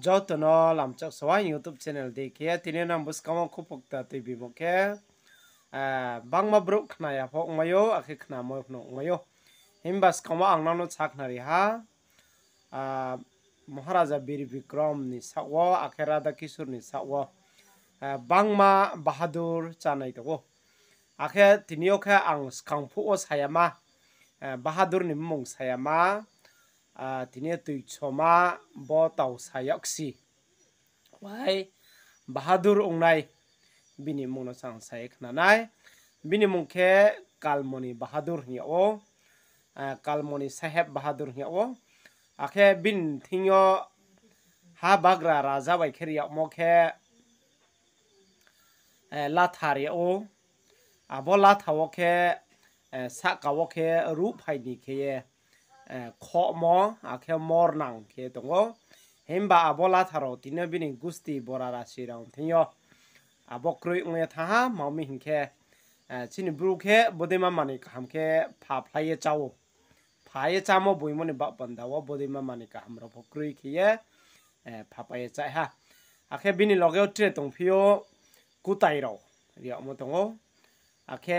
जाऊ तो नो लामचक सवाई यूट्यूब चैनल देखिए तीने नाम बस कमा खूब पकता तो भी मुखे बांग मब्रु खनाया फोक मयो अखे खना मो फनो मयो हिम बस कमा अंगना नो छाक नरी हा महाराजा बीर विक्रम नि सावा अखे राधा किशोर नि सावा बांगमा बहादुर चानाय तो अखे तिनियो खे आं स्कांफु ओ सायामा बहादुर नि मुंग सायामा tini tui choma bo tau sayaksi wai bahadur ungnai bini mungno sang sayak nanai bini mungke kalmoni bahadur nya o kalmoni saheb bahadur nya o akhe bin thinyo ha bagra raja bai kheri mo khe lathari o abo lathawo khe sakawo khe ru phaini khe kho mo akhe mor nang ke tongo hemba abola tharo bên bini gusti bora rasi raung thinyo abo krui ngue tha maumi hingke chini bruke bodema mani kaham ke pha phlaiye chawo phaye chamo boimoni ba bandawo bodema mani kaham ro krui khiye pha paye chai ha akhe bini logeo tre tongphio kutai ro ria mo tongo akhe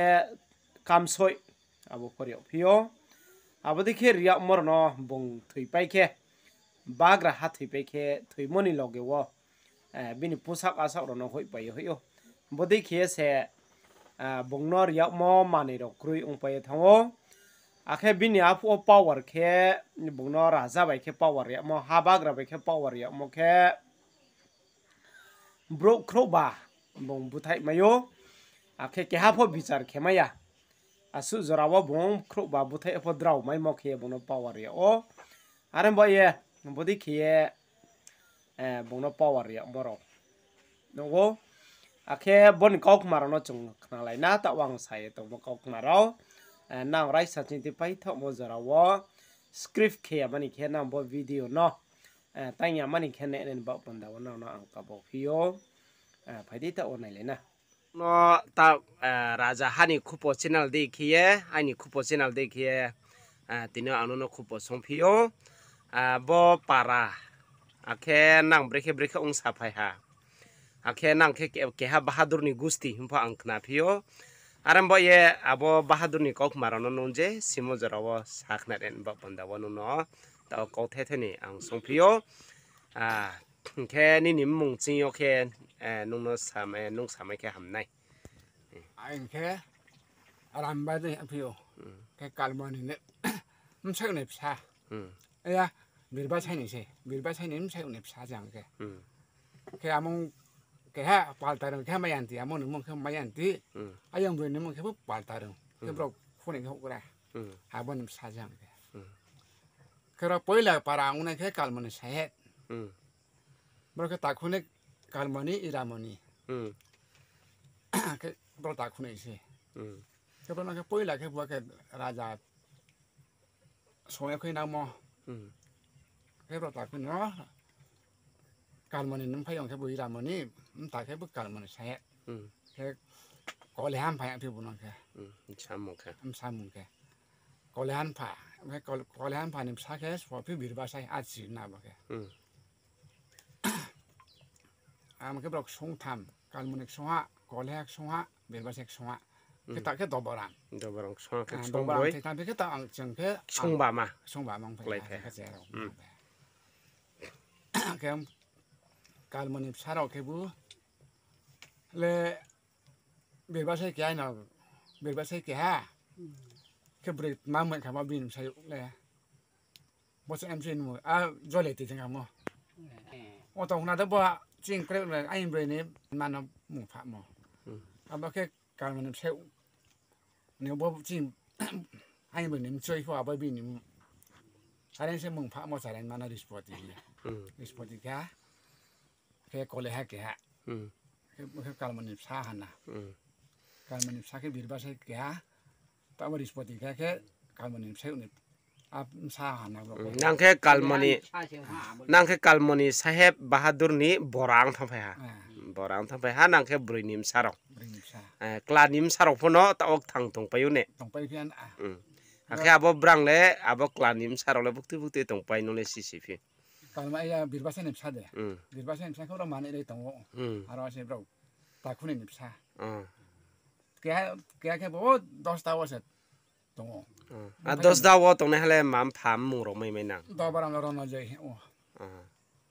kamsoi abo poriyo phio abadi khe riya umar no bong thui pai khe. Bag ra hat thui pai khe thui moni loge wo. Eh, bini pusak asak ro no hoi pai hoi yo. Bodi khe se eh, bong no riya mo mani ro krui ong pai thango akhe bini apu o power khe bong no raja bai khe power ya mo. Ha bag ra bai khe power ya mo khe. Bro kroba bong buthai mayo akhe ke ha pho bichar khemaya asu zorawa bong khro ba bu thai pho draw mai mo khe bono power ya. O are bo ye bodi khe eh bono power ya boro no akhe bon kok maro no chung khna lai. Na ta wang sai to mo kok maro. Nang rai sa chin ti pai tho mo zorawa script khe mani khe na bo video no. Tai ya mani khe ne ne ba pon da no no ang ka bo phio phai di ta on nai le na no ta raja hani khupo channel dekhiye ani khupo channel dekhiye tino anu no khupo songphio bo para akhe nang breke breke ong saphai ha akhe nang khe ke ha bahadur ni gusti himpa angkna phio aram bo ye abo bahadur ni kok marano nonje simo jarawo sakna ren ba panda wono no ta ko the ni ang songphio a khe ni nim mung chi yo nung nó sàm nung sàm mấy cái hầm này anh thế làm bài đấy anh phiêu cái calmon này không sao nếp xa ấy à 밀바 차이니세 밀바 차이님 차이님 사장 게 cái 아무 cái 발달은 cái 많이 안돼 아무 너무 그 많이 안돼 아양 왜 너무 그 발달은 그럼 혼이 그 그래 아버님 사장 게 그럼 보일라 바라우는 그 갈문이 사해 그렇게 딱 혼이 갈머니 이라머니 음. 그 로다 쿠네시 음. 그러나 그 보이라 그 뭐게 라자 소에 그 나모 음. 그 로다 쿠노 갈머니는 파용 그 보이라머니 음다 그 갈머니 사해 음. 그 고래한 파양 피부는 그 음. 참모 그 참모 그 고래한 파 고래한 파님 사케스 뭐 비비르바사이 아지 나버게 음. 아마 그브럭 송탐 깔문액 송화 cái 송화 밀바색 송화 kita ke doboran doboran song ke hmm. ah, song boy kita cái ta ang cheng cái ah, song ba mà, song ba mong phlai ke zero. Hmm. Kem kalmoni saro ke bu le berbasai ke ai na berbasai ke ha. Ke brit ma mo ka ma bin sai le. Bo se em sin eh, eh. mo a jole ti jeng mo o ta huna da ba chuyện cái là anh về nè mà nó mù phạm mà. Ừ. À bác cái càng mà nó sẽ nếu bố chuyện anh về nè chơi hoa bởi vì nè anh em sẽ mùng phạm mà sao anh mà nó đi sport đi ừ. đi sport đi cả? Cái có lẽ ừ. cái hạ cái cái cái mà nó xa hẳn à? Cái mà nó xa cái biển ba sẽ cái tao mà đi sport đi cái cái cái mà nó sẽ Mm, nang ke kalmoni Nangke kalmoni saheb bahadur ni borang thampai ha ah. borang thampai ha Nangke ke brinim sarok klanim sarok phono ta ok thang tong payu ne tong pai phian a ah. mm. ke abo brang le abo klanim sarok le bukti bukti tong pai no le si si phi kalma ya birbasen ne phade mm. birbasen sa khoro mane le tong aro ase bro ta khune ne phsa ah. ke ke ke bo 10 ta wasat dong a dos da wo tong hele mam pham mu ro mai mai nang do baram ro no jai o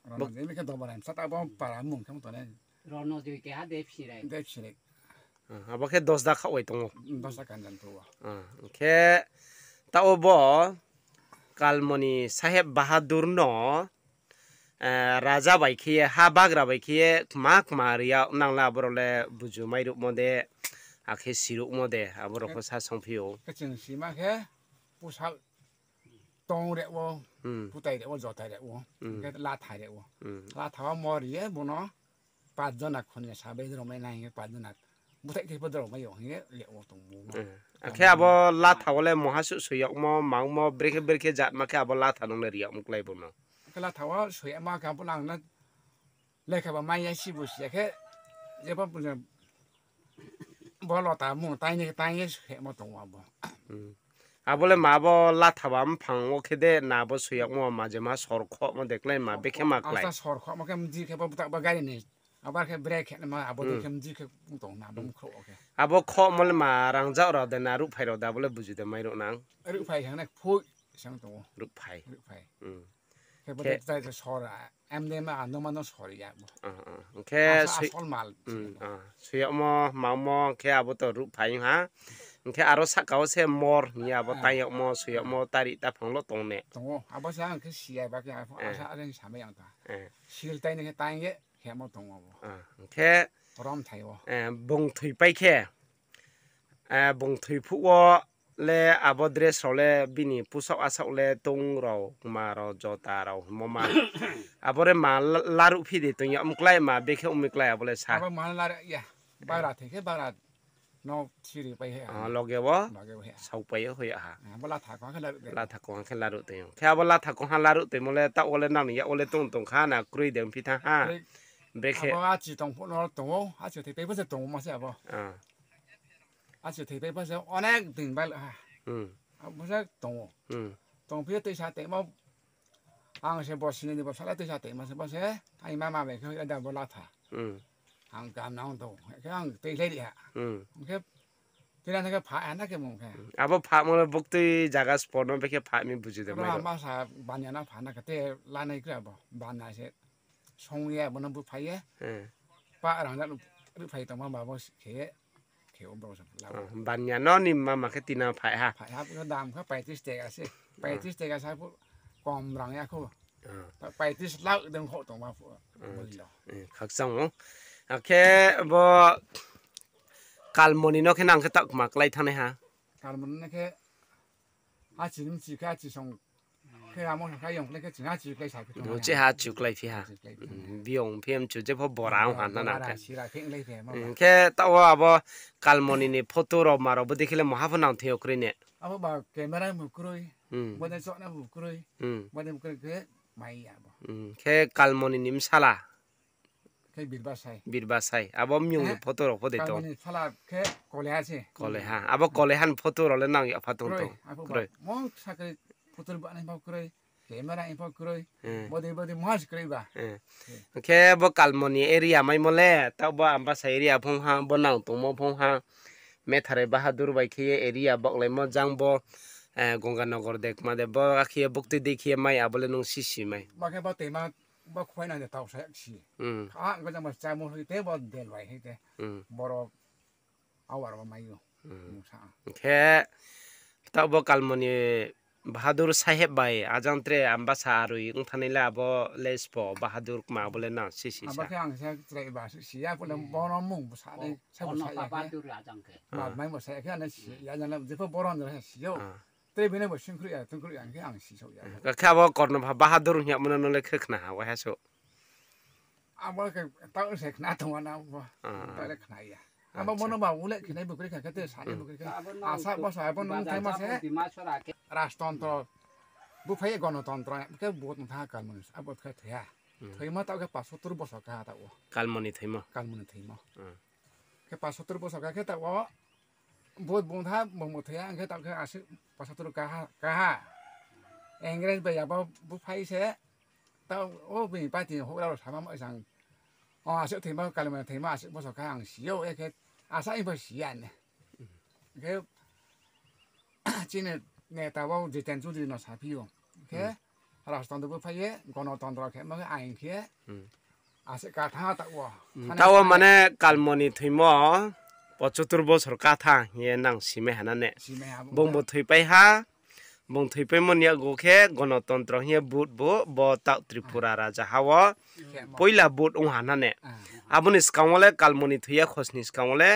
ro no jai me ke do baram sat abam param mu kam to ne ro no jai ke ha dep shirai dep shirai abo ke dos da khawai tong dos da kan jan to wa ke ta o bo kalmoni saheb bahadur no রাজা বাইখিয়ে হা বাগরা বাইখিয়ে মাক মারিয়া নাংলা বরলে বুঝু মাইরুপ মদে আখে সিরুক মদে আবার রকম সা সংফিও কেচিং সিমা খে পোশাক টং রে ও পুতাই রে ও জতাই রে ও লাথাই রে ও লাথাওয়া মরিয়ে বন পাঁচজন আখন সাবে রমাই নাই পাঁচজন আখ বুথাই কে পদর মাই হঙ্গে লে ও তং মু আখে আব লাথাওলে মহাসু সুয়ক ম মাং ম ব্রেকে ব্রেকে জাত মাকে আব লাথা নং রিয়া মুকলাই বন লাথাওয়া সুয়া মা কাপ লাং না লেখাবা মাইয়া সিবুসিয়াকে যেবা abo la thawle mohasu suyok mo mang mo breke breke jat ma ke abo la thanong le riyak muklai bo no ก็ละถาว่าสวยมากครับพลังนั้นเลยครับว่าไม่ยังสิบุเสียแค่เดี๋ยวผมจะบ่รอตามุ่งตายนี่ตายนี่สวยมาตรงว่าบ่ abole ma bo la thawam phang o khede na bo suyak mo ma je ma sor kho mo deklai ma bekhe ma เอา klai ตาสอดขอมาแค่มันดีแค่บ่ตักบ่ไกลนี่เอาบ้าแค่เบรกแค่มาเอาบ่ดีแค่มันดีแค่ตรงหน้าบ่มันโคโอเค abo kho mo le ma rang jau ra de na ru phai ro da bole buju de mai ro nang รึไฟข้างในพูดเสียงตรง ru phai รึไฟ อืม แค่บ่ได้ใจจะสอดอ่ะแอมเดมาอันนั้นมันต้องสอด อย่าบ่ อ่าๆเค แค่ สุย สอดมา อืมอ่าสุยmo ma mo ke abo to ru phai ha ke aro sa ka se mor ni abo tai yok mo suy mo tari ta phang lo tong ne ตรงเอาบ่ซะคือเสียบ่แค่เอาซะอะไรสามอย่างตา eh สิลตายนี่แค่ตายนี่แค่บ่ตรงว่าบ่ อ่าke ร้อมไ le abo dress ro bini pusok asak le tung ro ma ro jota ro mo ma ma laru phi de tung am klai ma be khe um klai abo sa abo ma lar ya bara the ke bara no chiri pai he ha loge bo sau pai ho ya ha abo la tha ko khe laru la tha ko khe laru te khe abo tha ko ha laru te mo ta ole nam ya ole tung tung kha na krui deng phi tha ha be khe chi tong pho no tong a chi te pe bo se tong ma se abo 아주 대대 봐서 어낙 등발 아 무슨 동호 동피에 뜻이 때뭐 आंसे Basine नि बसला त्यस हाते मासे बसे आइ मामा भे खै दा बोला था हम आं काम नाउ दो के आं ते ले दिया हम के तेरा ने के फा आना के मुँह के अब फा मोले जगह स्पोर्न बे के फा में बुझि दे मैं मा सा बानिया ना फाना के लाने के अब बाना से सोंगे बन बु फाये पा रहा ना तो मा बाबो के ขเขียวบรสเราบัญญานอนิมมามาแค่ตีนาภายฮะผ่ายครับก็ดำเข้าไปที่สเตกัสไปที่สเตกัสใช้พวกกอมหลังเนี่ยเขาไปที่เล่าเดินโคตรงมาพวกบริโภคขักซังโอเคบ่กัลมอนีนอแค่นั่งแค่ตักมากไล่ท่านไหฮะการมันนั่นแค่อาจีนจีแค่จีส่งแค่อามองแค่ยงเล็กแค่จีอาจีใกล้สายก็ตรง ดูเจ้าจุกไล่พี่ฮะบิยงพี่มจุเจ้าพอบราวหันนั่นนะ ชีราเพ่งเลยแค่มา แค่ตัวบ่กัลมอนีนี่พอตัวเรามาเราบ่ได้คิดเลยมหาพนังเที่ยวครีเนี่ย เอาบอกแกไม่ได้มุกรุย อืม วันนี้สอนนะมุกรุย อืม วันนี้มุกรุยแค่ไม่อ่ะบอก อืมแค่กัลมอนีนิมซาลา แค่บิดบ้าใส่ บิดบาไซอาบ่มิยงพอตัวเราพอได้ การ ตัว มันพลาดแค่โกเลอาใช่ ก็เลยฮะอาบ่ก็เลยหันพอตัวเราเลยนั่งอยู่พอตรง Kuroi, ๆ apa กรอย ba? Mo sakre putul ba na ba kuroi. Kamera in pa kuroi. เออ Bode bode mas kuroi ba. โอเคบ่กัลมอนีเอริยาไม่หมดแล้วแต่บ่อัมบาไซเอริยาพงหาบ่นั่งตรงมอพงหา khe bo kalmoni area mai mole ta bo amba area phong ha bo nang tomo phong ha me thare bahadur bai khe area bok lai jang bo গংগানগর দেখ মা দে বাখিয়ে বক্তি দেখিয়ে মাই আবলে নং mai মাই বাকে বা তেমা বা খুয়াই না তাও si হুম আ গজা মাস চা মোহি তে বদ দেল ভাই হেতে হুম awar আওয়ার মাইও হুম খে তাও বকাল kalmoni বাহাদুৰ চাহেব বাই আজান্তে আম্বা চাহ আৰু ইংথানিলে আব লেজ প বাহাদুৰ মা বোলে ন চি চি খাব কৰ্ণ ভা বাহাদুৰ হিয়া মানে নলে খেখনা হা ৱাহাচ আমাৰ তাৰ খেখনা থমা না খেখনা আবার মনে বা উলে কি নাই বকরি খা খেতে সাই বকরি খা আশা বস আই বন মন থাই মাসে বুফাই গণতন্ত্র কে বহুত মথা কাল মনিস আব খা থিয়া থৈম তাও কে 75 বস কা তা থৈম কাল থৈম কে 75 বস কা খেতা বহুত বন্ধা মমথিয়া আঙ্গে তাও কে আসে 75 কা কা হা ইংরেজ বাই আব পাতি হোরা রসা মাম কে আসি 75 কা কা ইংরেজ বে যাবা বুফাই সে tao ô bị ba thì hỗ đâu sao mà sang à sẽ thấy mà cái mà thấy mà sẽ bao giờ cái hàng xíu cái cái à sao em phải xí anh này cái chỉ này nè tao vào chỉ tên chú đi nó sao phiêu cái là tao đâu phải vậy còn nó tao đâu cái mà cái anh kia à sẽ cả thang tao vào তাও মানে কালমনি থৈম পঁচত্তর বছর কাথা ইয়ে নাং সিমে হানানে xí mẹ বংবো থৈপাই হা বং থৈপাই মনিয়া গোখে গণতন্ত্র হিয়ে বুট বো ব তাও ত্রিপুরা রাজা হাও পয়লা বুট ও হানানে আবুনি স্কামলে কালমনি থৈয়া খসনি স্কামলে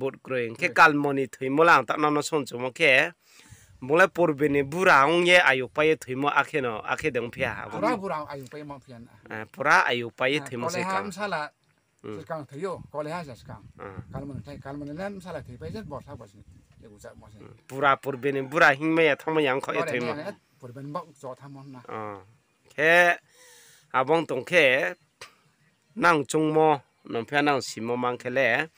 বুট ক্রয় কে কালমনি থৈমলা তা নানো সঞ্চম কে বলে পড়বেনি বুড়া ইয়ে আয়ু পায়ে থৈম আখে ন আখে দং ফিয়া হাবো pura pura ayung pe mau pian পুরা আয়ু পায়ে থৈম সে কাম salah sekarang theo kalau ham sekarang อ่า kalau mana kalau mana lam salah pura purbeni pura hingme ya thangma yang kho ya thema purben bok jo thamon na ke abong tong ke nang chungmo nompya nang simo mang khele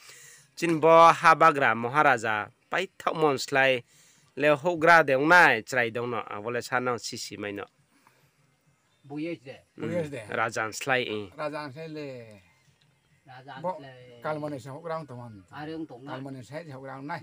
chinbo habagra maharaja pai thomon slai le hogra deung nai chrai deung no abole sanang sisi mai no buyejde buyejde rajan slai e rajan slai le rajan slai kalmone sa hograng tomon areng tong kalmone sa hograng nai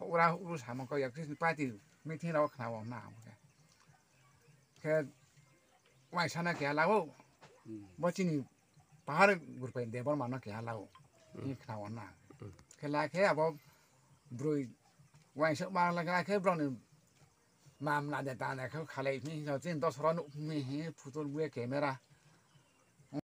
อายุมาป่าไปเย่บุระบุรจุกเนี่ยถุยมาแค่เด็กขนาดพี่น่ะเบรกขนาดนั้น apa เลย ke saya bah ada apa sih ya à bố kế tạo sao đi raja ke apa lah tak bawa dok main ke raja thì tham mang ke kenapa mang ni jadi salah sini hok rang urus sama kau ya